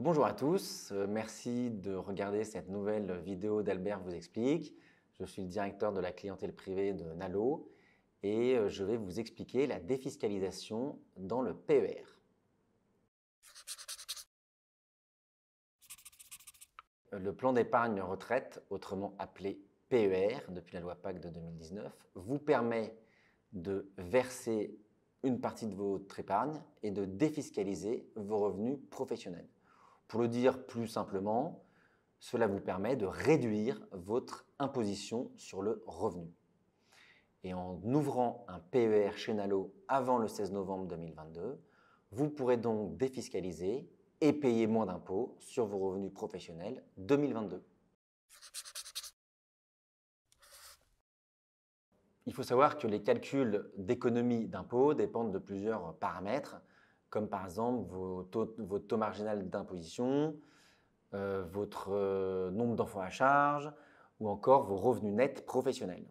Bonjour à tous, euh, merci de regarder cette nouvelle vidéo d'Albert vous explique. Je suis le directeur de la clientèle privée de Nalo et euh, je vais vous expliquer la défiscalisation dans le PER. Le plan d'épargne retraite, autrement appelé PER depuis la loi PAC de 2019, vous permet de verser une partie de votre épargne et de défiscaliser vos revenus professionnels. Pour le dire plus simplement, cela vous permet de réduire votre imposition sur le revenu. Et en ouvrant un PER chez Nalo avant le 16 novembre 2022, vous pourrez donc défiscaliser et payer moins d'impôts sur vos revenus professionnels 2022. Il faut savoir que les calculs d'économie d'impôts dépendent de plusieurs paramètres comme par exemple votre taux marginal d'imposition, euh, votre euh, nombre d'enfants à charge ou encore vos revenus nets professionnels.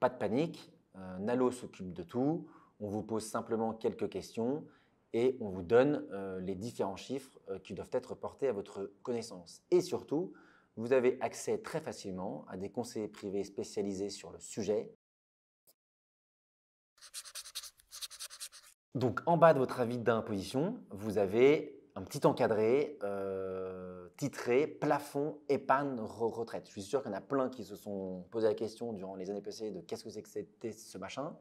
Pas de panique, euh, Nalo s'occupe de tout, on vous pose simplement quelques questions et on vous donne les différents chiffres qui doivent être portés à votre connaissance. Et surtout, vous avez accès très facilement à des conseillers privés spécialisés sur le sujet Donc en bas de votre avis d'imposition, vous avez un petit encadré euh, titré plafond épargne retraite. Je suis sûr qu'il y en a plein qui se sont posé la question durant les années passées de qu'est-ce que c'est que c'était ce machin.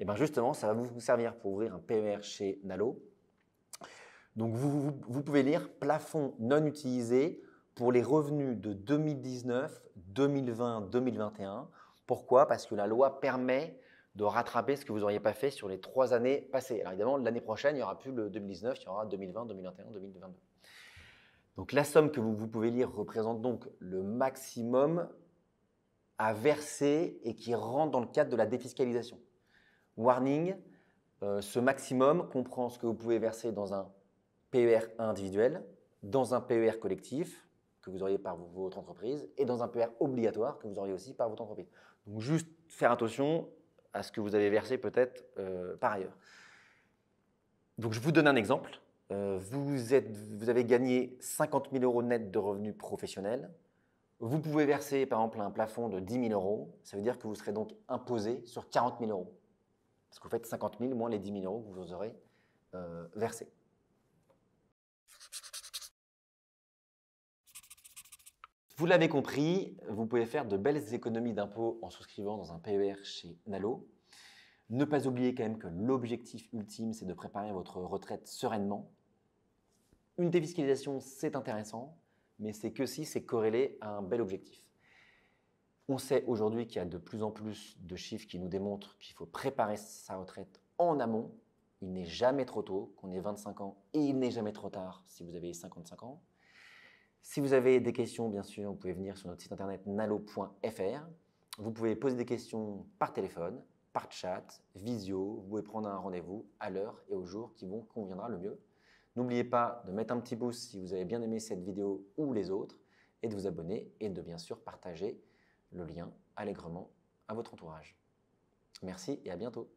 Et eh bien justement, ça va vous servir pour ouvrir un PER chez Nalo. Donc vous pouvez lire plafond non utilisé pour les revenus de 2019, 2020, 2021. Pourquoi? Parce que la loi permet de rattraper ce que vous n'auriez pas fait sur les trois années passées. Alors évidemment, l'année prochaine, il n'y aura plus le 2019, il y aura 2020, 2021, 2022. Donc la somme que vous, pouvez lire représente donc le maximum à verser et qui rentre dans le cadre de la défiscalisation. Warning, euh, ce maximum comprend ce que vous pouvez verser dans un PER individuel, dans un PER collectif que vous auriez par votre entreprise et dans un PER obligatoire que vous auriez aussi par votre entreprise. Donc juste faire attention, à ce que vous avez versé peut-être euh, par ailleurs. Donc je vous donne un exemple. Euh, vous, êtes, vous avez gagné 50 000 euros net de revenus professionnels. Vous pouvez verser par exemple un plafond de 10 000 euros. Ça veut dire que vous serez donc imposé sur 40 000 euros. Parce que vous faites 50 000 moins les 10 000 euros que vous aurez euh, versés. Vous l'avez compris, vous pouvez faire de belles économies d'impôts en souscrivant dans un PER chez Nalo. Ne pas oublier quand même que l'objectif ultime, c'est de préparer votre retraite sereinement. Une défiscalisation, c'est intéressant, mais c'est que si c'est corrélé à un bel objectif. On sait aujourd'hui qu'il y a de plus en plus de chiffres qui nous démontrent qu'il faut préparer sa retraite en amont. Il n'est jamais trop tôt, qu'on ait 25 ans, et il n'est jamais trop tard si vous avez 55 ans. Si vous avez des questions, bien sûr, vous pouvez venir sur notre site internet nalo.fr. Vous pouvez poser des questions par téléphone, par chat, visio. Vous pouvez prendre un rendez-vous à l'heure et au jour qui vous conviendra le mieux. N'oubliez pas de mettre un petit pouce si vous avez bien aimé cette vidéo ou les autres et de vous abonner et de bien sûr partager le lien allègrement à votre entourage. Merci et à bientôt.